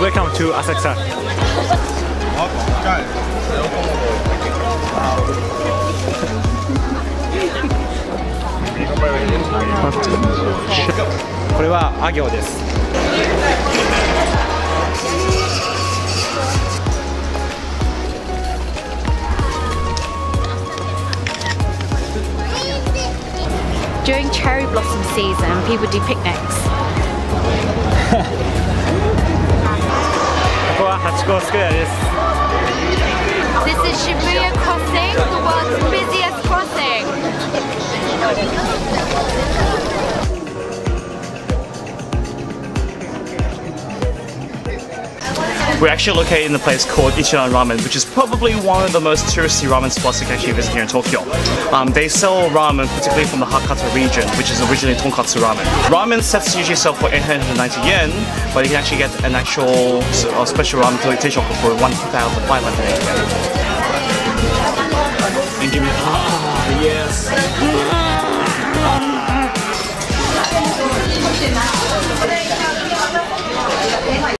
Welcome to Asakusa. What? これはあ行です During cherry blossom season, people do picnics. ハチ公スクエアです。We're actually located in a place called Ichiran Ramen, which is probably one of the most touristy ramen spots you can actually visit here in Tokyo. Um, they sell ramen particularly from the Hakata region, which is originally tonkatsu ramen. Ramen sets usually sell for 890 yen, but you can actually get an actual uh, special ramen teishoku for 1,500 yen. And give me... Ah, yes!